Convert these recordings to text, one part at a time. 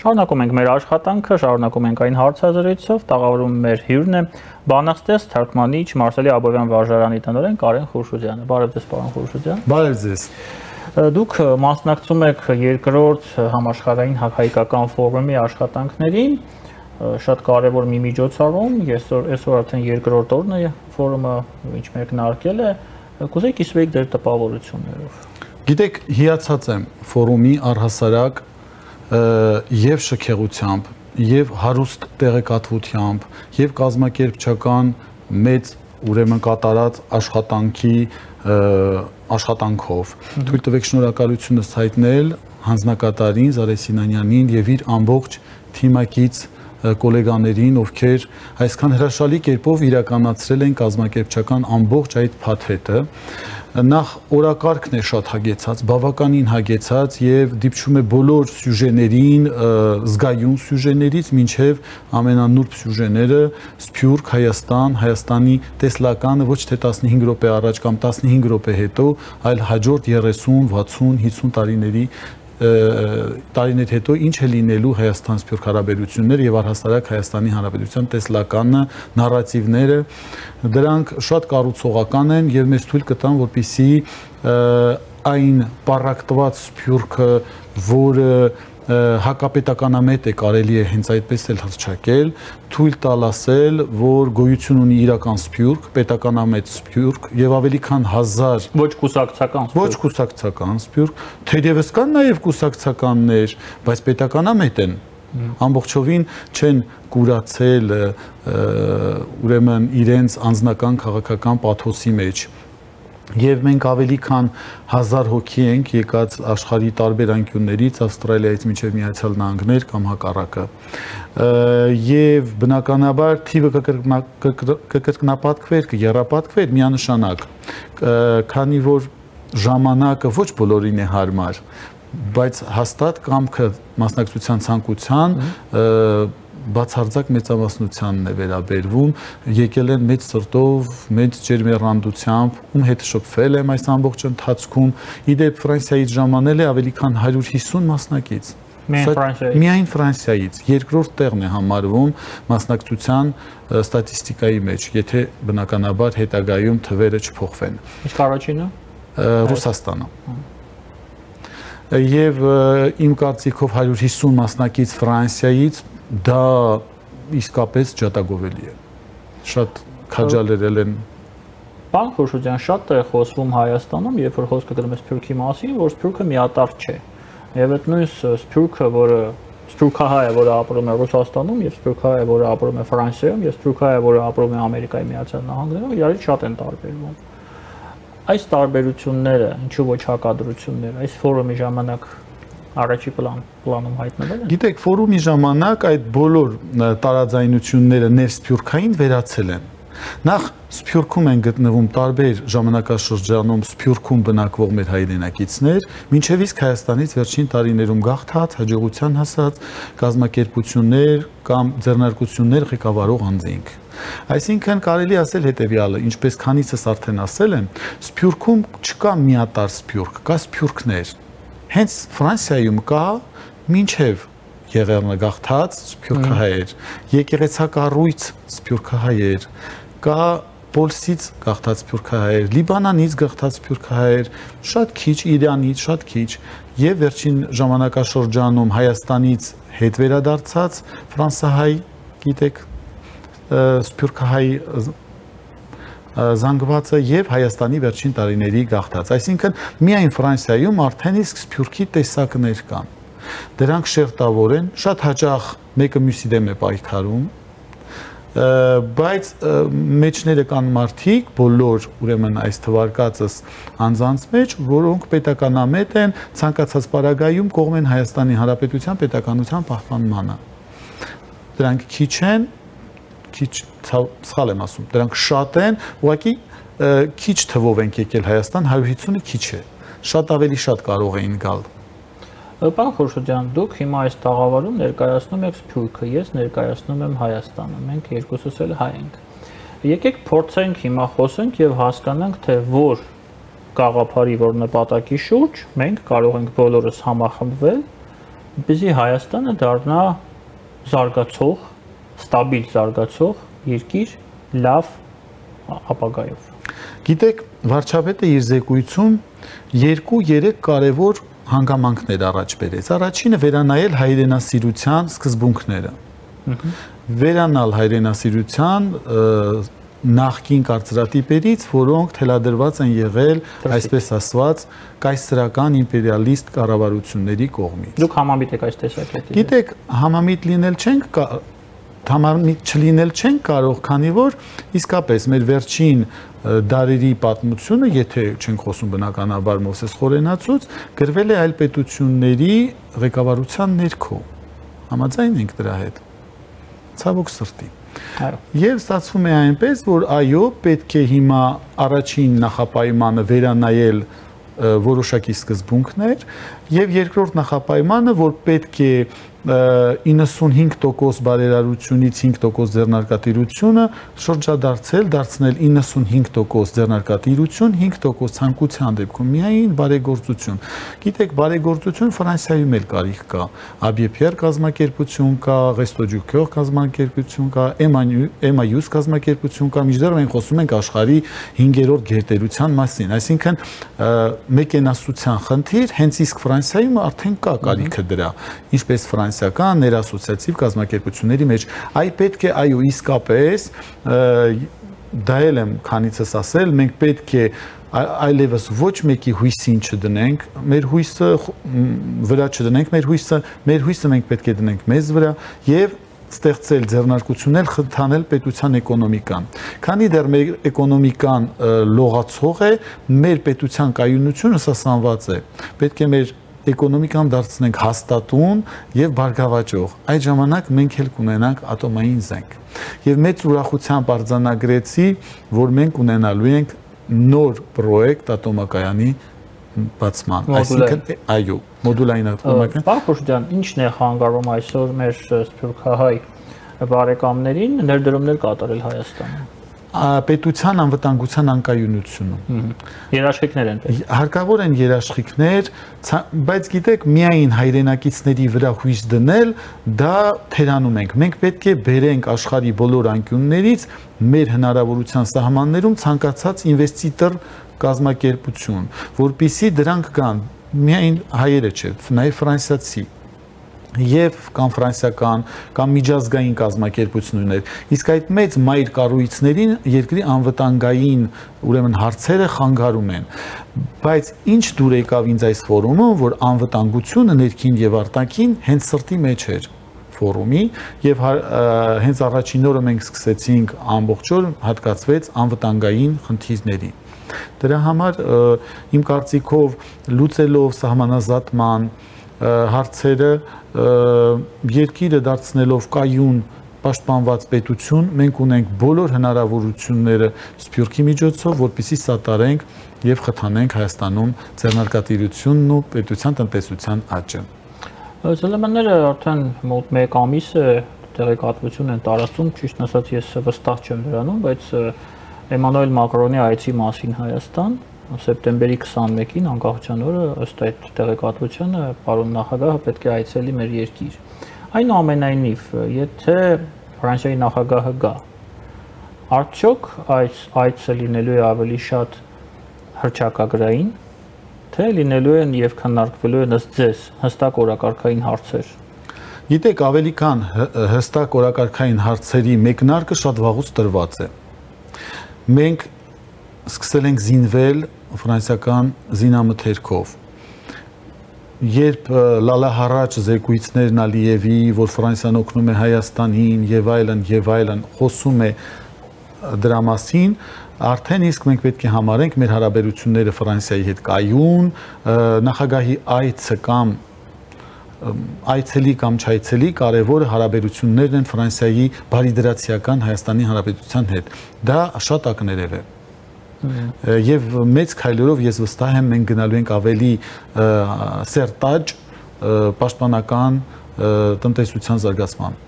Շարունակում ենք մեր աշխատանքը, շարունակում ենք այն հարցազրույցով, տաղավարում մեր հյուրն է բանաստեղծ թարգմանիչ Մարսելի Աբովյան վարժարանի տնօրեն Կարեն Խուրշուդյանը։ Բարև ձեզ, պարոն Խուրշուդյան։ Բարև ձեզ։ Դուք մասնակցում եք երկրորդ համաշխարհային հակահայկական ֆորումի աշխատանքներին շատ կարևոր մի միջոցառում, այսօր այսօր արդեն երկրորդ օրն է ֆորումը ինչ մեկնարկել է։ Կուզեի կիսվեիք ձեր տպավորություններով։ Գիտեք, հիացած եմ ֆորումի առհասարակ եւ շքեղությամբ, եւ հարուստ տեղեկատվությամբ, եւ կազմակերպչական մեծ ուրեմն կատարած աշխատանքի աշխատանքով։ Թույլ տվեք շնորհակալությունս հայտնել հանձնակատարին Զարե Սինանյանին եւ իր ամբողջ թիմակից գոլեգաներին, ովքեր այսքան հրաշալի կերպով իրականացրել են կազմակերպչական ամբողջ այդ փաթեթը նախ օրակարգն է շատ հագեցած, բավականին հագեցած եւ դիպչում է բոլոր սյուժեներին, զգայուն սյուժեներից մինչեւ ամենանուրբ սյուժեները Սփյուռք, Հայաստան, Հայաստանի տեսլականը ոչ թե 15 րոպե առաջ կամ 15 րոպե հետո, այլ հաջորդ 30, 60, 50 տարիների տարիներ հետո ինչ է լինելու Հայաստան-Սփյուռք հարաբերությունները եւ առհասարակ Հայաստանի Հանրապետության տեսլականը, նարատիվները, դրանք շատ կառուցողական են եւ մեզ թույլ կտան, որպիսի այն պարակտված Սփյուռքը, որը հակապետականամետ է կարելի է հենց այդպես էլ հրճակել, թույլ տալ ասել, որ գոյություն ունի իրական սփյուռք, պետականամետ սփյուռք եւ ավելի քան 1000 ոչ կուսակցական ոչ կուսակցական սփյուռք, թերևս կան նաեւ կուսակցականներ, բայց պետականամետ են ամբողջովին չեն կուրացել ուրեմն իրենց անձնական քաղաքական պաթոսի մեջ Եվ մենք ավելի քան 1000 հոգի ենք եկած աշխարհի տարբեր անկյուններից, Ավստրալիայից մինչև Միացյալ Նահանգներ կամ հակառակը։ Եվ բնականաբար թիվը կկրկնապատկվեր, կերապատկվեր միանշանակ, քանի որ ժամանակը ոչ բոլորին է հարմար, բայց հաստատ կամքը մասնակցության ցանկության բացարձակ մեծամասնությանն է վերաբերվում, եկել են մեծ սրտով, մեծ ջերմեռանդությամբ, ում հետ շփվել եմ այս ամբողջ ընթացքում։ Իդեպ Ֆրանսիայից ժամանել է ավելի քան 150 մասնակից։ Միայն Ֆրանսիայից։ Միայն Ֆրանսիայից երկրորդ տեղն է համարվում մասնակցության ստատիստիկայի մեջ, եթե բնականաբար հետագայում թվերը չփոխվեն։ Իսկ առաջինը Ռուսաստանը եւ իմ կարծիքով 150 մասնակից Ֆրանսիայից դա իսկապես ջատագովելի է։ Շատ քաջալերել են Պարոն Խոշոջյան, շատ է խոսվում Հայաստանում, երբ որ խոսքը գնում է Սփյուռքի մասին, որ Սփյուռքը միատարր չէ։ Եվ այդ նույն Սփյուռքը, որը Սփյուռքահայը, որը ապրում է Ռուսաստանում, եւ Սփյուռքահայը, որը ապրում է Ֆրանսիայում, եւ Սփյուռքահայը, որը ապրում է Ամերիկայի Միացյալ Նահանգներում, իրարից շատ են տարբերվում։ Այս տարբերությունները, ինչու ոչ հակադրություններ, այս ֆորումի ժամանակ առաջի պլան պլանում հայտնվել են։ Գիտեք, ֆորումի ժամանակ այդ բոլոր տարաձայնությունները ներսփյուռքային վերացել են։ Նախ Սփյուռքում են գտնվում տարբեր ժամանակաշրջանում Սփյուռքում բնակվող մեր հայրենակիցներ, մինչև իսկ Հայաստանից վերջին տարիներում գաղթած հաջողության հասած կազմակերպություններ կամ ձեռնարկություններ ղեկավարող անձինք։ Այսինքն կարելի ասել հետեւյալը, ինչպես քանիցս արդեն ասել եմ, Սփյուռքում չկա միատար Սփյուռք, կա Սփյուռքներ հենց Ֆրանսիայում կա մինչև Եղեռնը գաղթած սփյուռքահայեր, եկեղեցակառույց սփյուռքահայեր, կա Պոլսից գաղթած սփյուռքահայեր, Լիբանանից գաղթած սփյուռքահայեր, շատ քիչ Իրանից, շատ քիչ եւ վերջին ժամանակաշրջանում Հայաստանից հետ վերադարձած ֆրանսահայ, գիտեք, սփյուռքահայ զանգվածը եւ Հայաստանի վերջին տարիների գաղթած։ Այսինքն միայն Ֆրանսիայում արդեն իսկ սփյուռքի տեսակներ կան։ Դրանք շերտավոր են, շատ հաճախ մեկը մյուսի դեմ է պայքարում, բայց մեջները կան մարդիկ, բոլոր ուրեմն այս թվարկածս անձանց մեջ, որոնք պետականամետ են, ցանկացած պարագայում կողմ են Հայաստանի Հանրապետության պետականության պահպանմանը։ Դրանք քիչ են, քիչ սխալ եմ ասում, դրանք շատ են, ուղղակի քիչ թվով ենք եկել Հայաստան, 150-ը քիչ է։ Շատ ավելի շատ կարող էին գալ։ Պարոն Խորշոդյան, դուք հիմա այս տաղավարում ներկայացնում եք Սփյուռքը, ես ներկայացնում եմ Հայաստանը։ Մենք երկուսս էլ հայ ենք։ Եկեք փորձենք հիմա խոսենք եւ հասկանանք, թե որ գաղափարի, որ նպատակի շուրջ մենք կարող ենք բոլորս համախմբվել որպեսզի Հայաստանը դառնա զարգացող, ստաբիլ զարգացող երկիր լավ ապագայով։ Գիտեք, վարչապետը իր զեկույցում 2-3 կարևոր հանգամանքներ առաջ բերեց։ Առաջինը վերանայել հայրենասիրության սկզբունքները։ Վերանալ հայրենասիրության նախքին կարծրատիպերից, որոնք թելադրված են եղել, այսպես ասված, կայսրական իմպերիալիստ կառավարությունների կողմից։ Դուք համամիտ եք այս տեսակետին։ Գիտեք, համամիտ լինել չենք համամիտ չլինել չենք կարող, քանի որ իսկապես մեր վերջին դարերի պատմությունը, եթե չենք խոսում բնականաբար Մովսես Խորենացուց, գրվել է այլ պետությունների ղեկավարության ներքո։ Համաձայն ենք դրա հետ։ Ցավոք սրտի։ Այո։ Եվ ստացվում է այնպես, որ այո, պետք է հիմա առաջին նախապայմանը վերանայել որոշակի սկզբունքներ եւ երկրորդ նախապայմանը, որ պետք է 95% բարերարությունից 5% ձեռնարկատիրությունը շրջադարձել, դարձնել 95% ձեռնարկատիրություն, 5% ցանկության դեպքում միայն բարեգործություն։ Գիտեք, բարեգործություն Ֆրանսիայում էլ կարիք կա։ ABPR կազմակերպություն կա, Resto-Ducœur կազմակերպություն կա, Emmaüs կազմակերպություն կա, միջդեռ մենք խոսում ենք աշխարհի 5-րդ գերտերության մասին, այսինքն մեկենասության խնդիր հենց իսկ Ֆրանսիայում արդեն կա կարիքը դրա, ինչպես Ֆրանսիա ֆինանսական ներասոցիատիվ կազմակերպությունների մեջ։ Այ պետք է այո իսկապես դա էլ եմ քանիցս ասել, մենք պետք է այլևս ոչ մեկի հույսին չդնենք, մեր հույսը վրա չդնենք, մեր հույսը, մեր հույսը մենք պետք է դնենք մեզ վրա եւ ստեղծել ձեռնարկություններ խթանել պետության էկոնոմիկան։ Քանի դեռ մեր էկոնոմիկան լողացող է, մեր պետության կայունությունը սասանված է։ Պետք է մեր էկոնոմիկան դարձնենք հաստատուն եւ բարգավաճող, այդ ժամանակ մենք էլ կունենանք ատոմային զենք։ Եվ մեծ ուրախությամբ արձանագրեցի, որ մենք ունենալու ենք նոր պրոյեկտ ատոմակայանի բացման, այսինքն այո, մոդուլային ատոմակայան։ Պարոն Խոշդյան, ի՞նչն է խանգարում այսօր մեր սփյուռքահայ բարեկամներին ներդրումներ կատարել Հայաստանում պետության անվտանգության անկայունությունը։ Երաշխիքներ են պետք։ Հարկավոր են երաշխիքներ, բայց գիտեք, միայն հայրենակիցների վրա հույս դնել, դա թերանում ենք։ Մենք պետք է բերենք աշխարի բոլոր անկյուններից մեր հնարավորության սահմաններում ցանկացած ինվեստիտոր կազմակերպություն, որpիսի դրանք կան միայն հայերը չէ, նաև ֆրանսիացի եւ կամ ֆրանսիական կամ միջազգային կազմակերպություններ իսկ այդ մեծ մայր կառույցներին երկրի անվտանգային ուրեմն հարցերը խանգարում են բայց ինչ դուր եկավ ինձ այս ֆորումը որ անվտանգությունը ներքին եւ արտաքին հենց սրտի մեջ էր ֆորումի եւ հենց առաջին օրը մենք սկսեցինք ամբողջ օր հատկացվեց անվտանգային խնդիրների դրա համար իմ կարծիքով լուծելով սահմանազատման հարցերը երկիրը դարձնելով կայուն պաշտպանված պետություն մենք ունենք բոլոր հնարավորությունները սփյուռքի միջոցով, որպիսի սատարենք եւ խթանենք Հայաստանում ձեռնարկատիրությունն ու պետության տնտեսության աճը։ Զելեմանները արդեն մոտ 1 ամիս է տեղեկատվություն են տարածում, ճիշտ ասած ես վստահ չեմ դրանում, բայց Էմանուել Մակրոնի այցի մասին Հայաստան սեպտեմբերի 21-ին անկախության օրը ըստ այդ տեղեկատվությանը պարոն նախագահը պետք է այցելի մեր երկիր։ Այնուամենայնիվ, եթե Ֆրանսիայի նախագահը գա, արդյոք այս այցը լինելու է ավելի շատ հրճակագրային, թե լինելու են եւ քննարկվելու են ըստ ձեզ հստակ օրակարգային հարցեր։ Գիտեք, ավելի քան հստակ օրակարգային հարցերի մեկնարկը շատ վաղուց տրված է։ Մենք սկսել ենք զինվել ֆրանսիական զինամթերքով երբ լալահարաճ զեկույցներն Ալիևի, որ Ֆրանսիան օգնում է Հայաստանին եւ այլն եւ այլն, խոսում է դրա մասին, արդեն իսկ մենք պետք է համարենք մեր հարաբերությունները Ֆրանսիայի հետ կայուն, նախագահի այցը կամ այցելի կամ չայցելի կարևոր հարաբերություններն են Ֆրանսիայի բարիդրացիական Հայաստանի Հանրապետության հետ։ Դա շատ ակներև է եւ մեծ քայլերով ես վստահ եմ մենք գնալու ենք ավելի սերտաճ պաշտպանական տնտեսության զարգացման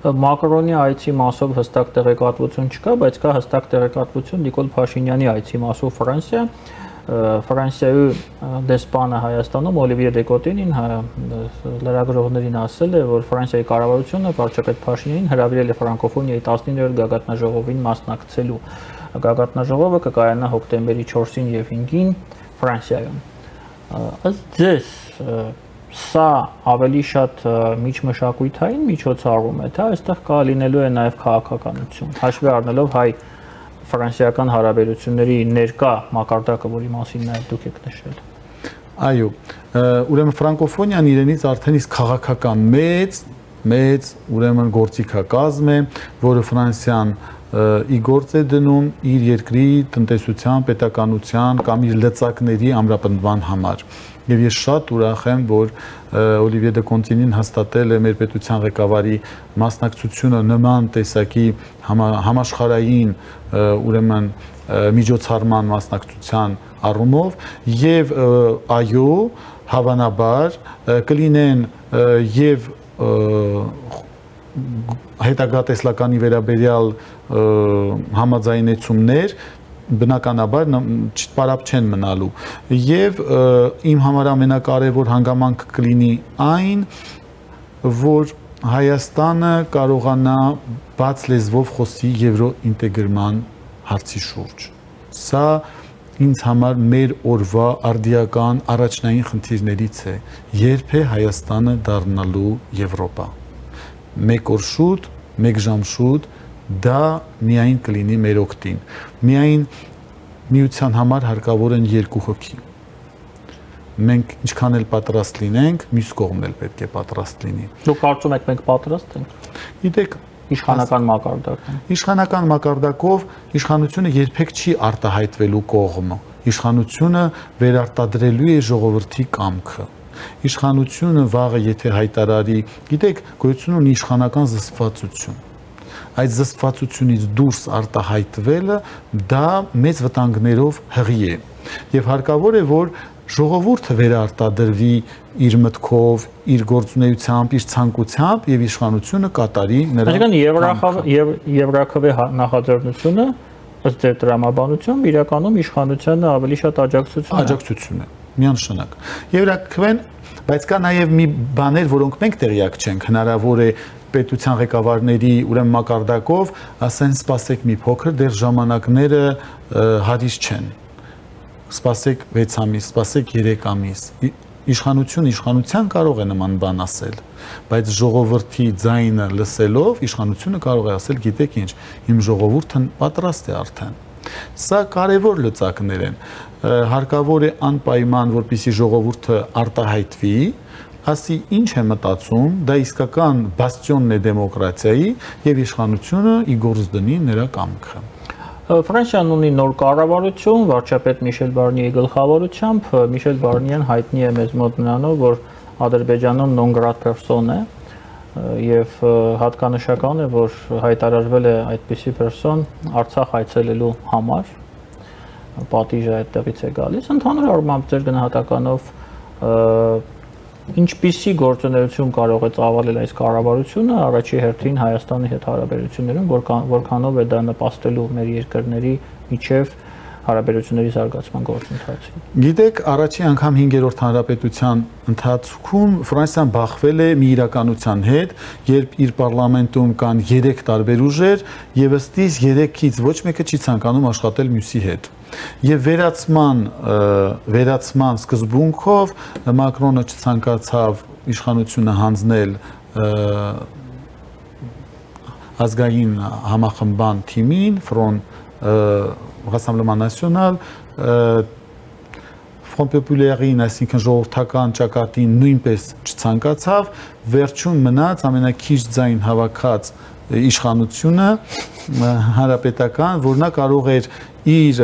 Մակրոնի այցի մասով հստակ տեղեկատվություն չկա, բայց կա հստակ տեղեկատվություն Նիկոլ Փաշինյանի այցի մասով Ֆրանսիա, Ֆրանսիայի դեսպանը Հայաստանում Օլիվիե Դեկոտինին լրագրողներին ասել է, որ Ֆրանսիայի կառավարությունը վարչապետ Փաշինյանին հրավիրել է ֆրանկոֆոնիայի 19-րդ գագաթնաժողովին մասնակցելու։ Գագաթնաժողովը կկայանա հոկտեմբերի 4-ին եւ 5-ին Ֆրանսիայում։ Ըստ ձեզ սա ավելի շատ միջմշակույթային միջոցառում է, թե այստեղ կա լինելու է նաև քաղաքականություն, հաշվի առնելով հայ ֆրանսիական հարաբերությունների ներկա մակարդակը, որի մասին նաև դուք եք նշել։ Այո, ուրեմն ֆրանկոֆոնիան իրենից արդեն իսկ քաղաքական մեծ մեծ ուրեմն գործիքակազմ է, որը Ֆրանսիան ի գործ է դնում իր երկրի տնտեսության, պետականության կամ իր լծակների ամրապնդման համար եւ ես շատ ուրախ եմ, որ Օլիվիե դե Կոնտինին հաստատել է մեր պետության ղեկավարի մասնակցությունը նման տեսակի համաշխարային ուրեմն միջոցառման մասնակցության առումով եւ այո հավանաբար կլինեն եւ հետագա տեսլականի վերաբերյալ համաձայնեցումներ բնականաբար պարապ չեն մնալու եւ իմ համար ամենակարևոր հանգամանք կլինի այն որ Հայաստանը կարողանա բաց լեզվով խոսի եվրոինտեգրման հարցի շուրջ սա ինձ համար մեր օրվա արդիական առաջնային խնդիրներից է երբ է Հայաստանը դառնալու Եվրոպա մեկ օր շուտ մեկ ժամ շուտ դա միայն կլինի մեր օգտին։ Միայն միության համար հարկավոր են երկու հոգի։ Մենք ինչքան էլ պատրաստ լինենք, մյուս կողմն էլ պետք է պատրաստ լինի։ Դուք կարծում եք մենք պատրաստ ենք։ Գիտեք, իշխանական մակարդակը։ Իշխանական մակարդակով իշխանությունը երբեք չի արտահայտվելու կողմը։ Իշխանությունը վերարտադրելու է ժողովրդի կամքը իշխանությունը վաղը եթե հայտարարի, գիտեք, գոյություն ունի իշխանական զսպվածություն այդ զսպվածությունից դուրս արտահայտվելը դա մեծ վտանգներով հղի է եւ հարկավոր է որ ժողովուրդը վերարտադրվի իր մտքով, իր գործունեությամբ, իր ցանկությամբ եւ իշխանությունը կատարի նրա Այսինքն Եվրախավ Եվրաքվե հա- նախաձեռնությունը ըստ ձեր տրամաբանությամբ իրականում իշխանությանը ավելի շատ աջակցություն է։ Աջակցություն է միանշանակ։ Եվրաքվեն բայց կա նաև մի բաներ, որոնք մենք տեղյակ չենք, հնարավոր է պետության ղեկավարների ուրեմն մակարդակով ասեն սպասեք մի փոքր, դեռ ժամանակները հարիս չեն։ Սպասեք 6 ամիս, սպասեք 3 ամիս։ Իշխանություն իշխանության կարող է նման բան ասել, բայց ժողովրդի ձայնը լսելով իշխանությունը կարող է ասել, գիտեք ինչ, իմ ժողովուրդը պատրաստ է արդեն։ Սա կարևոր լծակներ են։ Հարկավոր է անպայման, որպիսի ժողովուրդը արտահայտվի, ասի ինչ է մտածում, դա իսկական բաստիոնն է դեմոկրատիայի եւ իշխանությունը ի գործ դնի նրա կամքը։ Ֆրանսիան ունի նոր կառավարություն, վարչապետ Միշել Բարնիեի գլխավորությամբ։ Միշել Բարնիեն հայտնի է մեզ մոտ նրանով, որ Ադրբեջանում non grata person է եւ հատկանշական է, որ հայտարարվել է այդպիսի person Արցախ այցելելու համար պատիժը այդտեղից է գալիս ընդհանուր առմամբ ձեր գնահատականով ինչպիսի գործունեություն կարող է ծավալել այս կառավարությունը առաջի հերթին Հայաստանի հետ հարաբերություններում, որքան որքանով է դա նպաստելու մեր երկրների միջև հարաբերությունների զարգացման գործընթացին։ Գիտեք, առաջի անգամ 5-րդ հանրապետության ընթացքում Ֆրանսիան բախվել է մի իրականության հետ, երբ իր parlamentum կան 3 տարբեր ուժեր եւ ըստիս 3-ից ոչ մեկը չի ցանկանում աշխատել մյուսի հետ եւ վերացման վերացման սկզբունքով Մակրոնը չցանկացավ իշխանությունը հանձնել ազգային համախմբան թիմին Front Rassemblement National Front Populaire-ին, այսինքն ժողովրդական ճակատին նույնպես չցանկացավ, վերջում մնաց ամենակիչ ձայն հավաքած իշխանությունը հանրապետական, որ նա կարող էր իր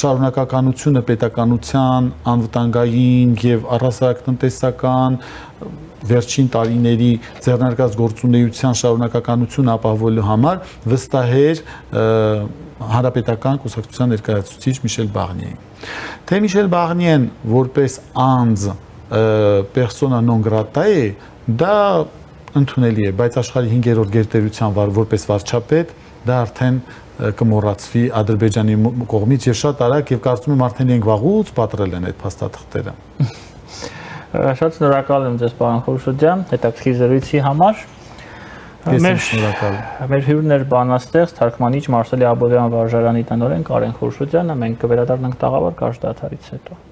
շարունակականությունը պետականության, անվտանգային եւ առասարակ տնտեսական վերջին տարիների ձեռնարկած գործունեության շարունակականություն ապահովելու համար վստահեր հանրապետական կուսակցության ներկայացուցիչ Միշել Բաղնիեին։ Թե Միշել Բաղնիեն որպես անձ persona non grata է, դա ընդունելի է, բայց աշխարհի 5-րդ գերտերության վար որպես վարչապետ դա արդեն կմոռացվի Ադրբեջանի կողմից եւ շատ արագ եւ կարծում եմ արդեն իրենք վաղուց պատրել են այդ փաստաթղթերը։ Շատ շնորհակալ եմ ձեզ պարոն Խորշուդյան հետաքրքիր զրույցի համար։ Մեր շնորհակալ։ Մեր հյուրն էր բանաստեղծ թարգմանիչ Մարսելի Աբոդյան վարժարանի տնօրեն Կարեն Խորշուդյանը։ Մենք կվերադառնանք տաղավար կարճ դաթարից հետո։